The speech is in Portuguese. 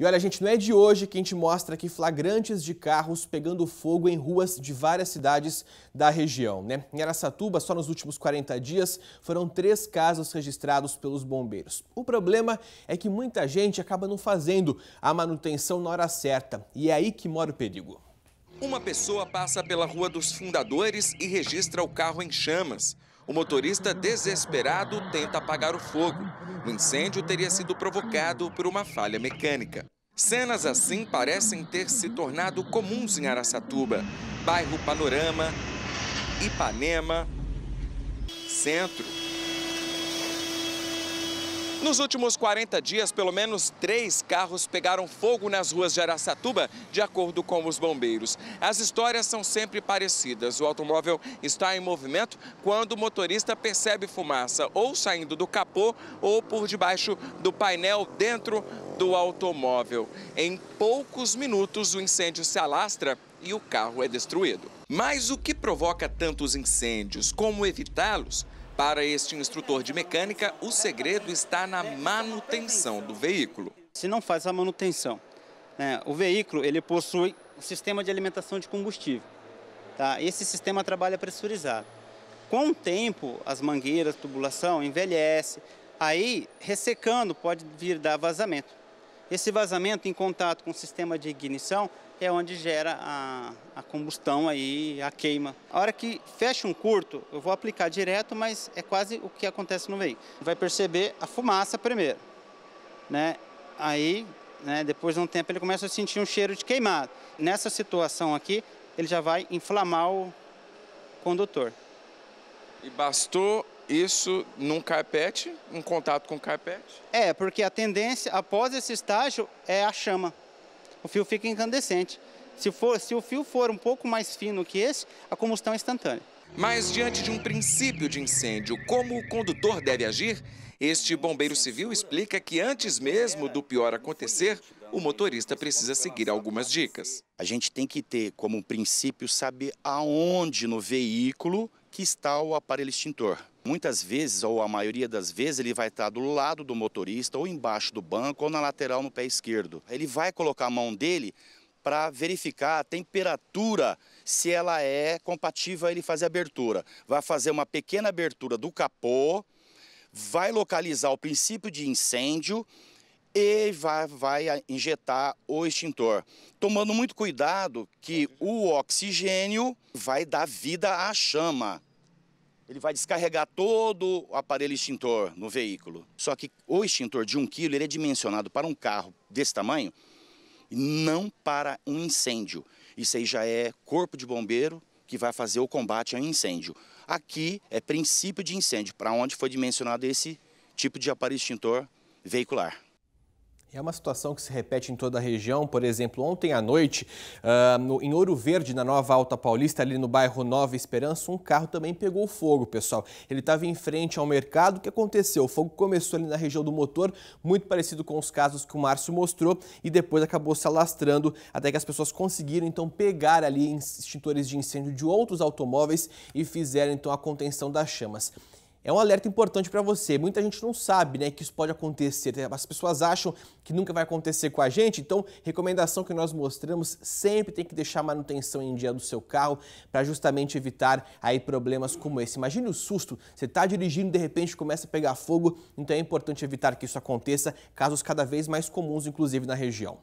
E olha, gente, não é de hoje que a gente mostra aqui flagrantes de carros pegando fogo em ruas de várias cidades da região, né? Em Aracatuba, só nos últimos 40 dias, foram três casos registrados pelos bombeiros. O problema é que muita gente acaba não fazendo a manutenção na hora certa, e é aí que mora o perigo. Uma pessoa passa pela Rua dos Fundadores e registra o carro em chamas. O motorista, desesperado, tenta apagar o fogo. O incêndio teria sido provocado por uma falha mecânica. Cenas assim parecem ter se tornado comuns em Araçatuba, bairro Panorama, Ipanema, Centro. Nos últimos 40 dias, pelo menos três carros pegaram fogo nas ruas de Araçatuba, de acordo com os bombeiros. As histórias são sempre parecidas. O automóvel está em movimento quando o motorista percebe fumaça ou saindo do capô ou por debaixo do painel dentro do automóvel. Em poucos minutos, o incêndio se alastra e o carro é destruído. Mas o que provoca tantos incêndios? Como evitá-los? Para este instrutor de mecânica, o segredo está na manutenção do veículo. Se não faz a manutenção, né, o veículo ele possui um sistema de alimentação de combustível. Tá? Esse sistema trabalha pressurizado. Com o tempo, as mangueiras, tubulação envelhece, aí ressecando pode vir dar vazamento. Esse vazamento em contato com o sistema de ignição é onde gera a, a, combustão aí, a queima. A hora que fecha um curto, eu vou aplicar direto, mas é quase o que acontece no veículo. Vai perceber a fumaça primeiro, né? Aí, né, depois de um tempo, ele começa a sentir um cheiro de queimado. Nessa situação aqui, ele já vai inflamar o condutor. E bastou isso num carpete, um contato com o carpete? É, porque a tendência, após esse estágio, é a chama o fio fica incandescente. Se, for, se o fio for um pouco mais fino que esse, a combustão é instantânea. Mas diante de um princípio de incêndio, como o condutor deve agir? Este bombeiro civil explica que antes mesmo do pior acontecer, o motorista precisa seguir algumas dicas. A gente tem que ter como princípio saber aonde no veículo que está o aparelho extintor. Muitas vezes, ou a maioria das vezes, ele vai estar do lado do motorista, ou embaixo do banco, ou na lateral no pé esquerdo. Ele vai colocar a mão dele para verificar a temperatura, se ela é compatível a ele fazer abertura. Vai fazer uma pequena abertura do capô, vai localizar o princípio de incêndio e vai, vai injetar o extintor. Tomando muito cuidado que o oxigênio vai dar vida à chama ele vai descarregar todo o aparelho extintor no veículo. Só que o extintor de 1 kg ele é dimensionado para um carro desse tamanho não para um incêndio. Isso aí já é corpo de bombeiro que vai fazer o combate ao incêndio. Aqui é princípio de incêndio, para onde foi dimensionado esse tipo de aparelho extintor veicular. É uma situação que se repete em toda a região. Por exemplo, ontem à noite, uh, no, em Ouro Verde, na Nova Alta Paulista, ali no bairro Nova Esperança, um carro também pegou fogo, pessoal. Ele estava em frente ao mercado. O que aconteceu? O fogo começou ali na região do motor, muito parecido com os casos que o Márcio mostrou, e depois acabou se alastrando até que as pessoas conseguiram então pegar ali extintores de incêndio de outros automóveis e fizeram então a contenção das chamas é um alerta importante para você. Muita gente não sabe né, que isso pode acontecer. As pessoas acham que nunca vai acontecer com a gente. Então, recomendação que nós mostramos, sempre tem que deixar a manutenção em dia do seu carro para justamente evitar aí problemas como esse. Imagine o susto, você está dirigindo de repente começa a pegar fogo. Então é importante evitar que isso aconteça, casos cada vez mais comuns, inclusive na região.